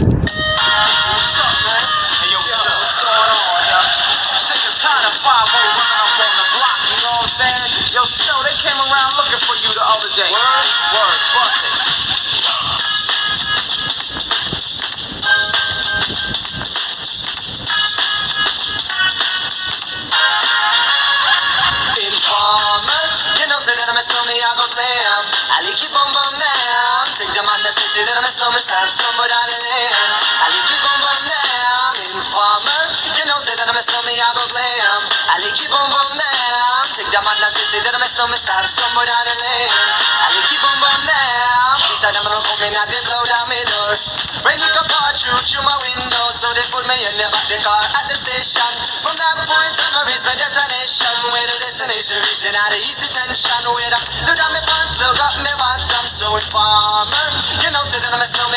What's up, man? Hey, yo, what's going on, yo? Sick and tired of 5 running up on the block, you know what I'm saying? Yo, Snow, they came around looking for you the other day. Word? Word, bust. Informer, you know, say that I'm a snowman, I go glam. Man that says say that I'm a snowman, stab down the eh. lane. I like you bum bum eh. down. Informer, you know, say that I'm a snowman, I go glam. I like you bum bum eh. down. Take the man that says say that I'm a snowman, stab somebody down the lane. I like you bum bum down. Please I'm not coming out, they blow down my door. Rain come pour through through my window, so they put me in the back the car at the station. From that point on, I reached my destination. Where the destination region out of east detention. Where I look down my pants, look up my bottom, so informer. You know,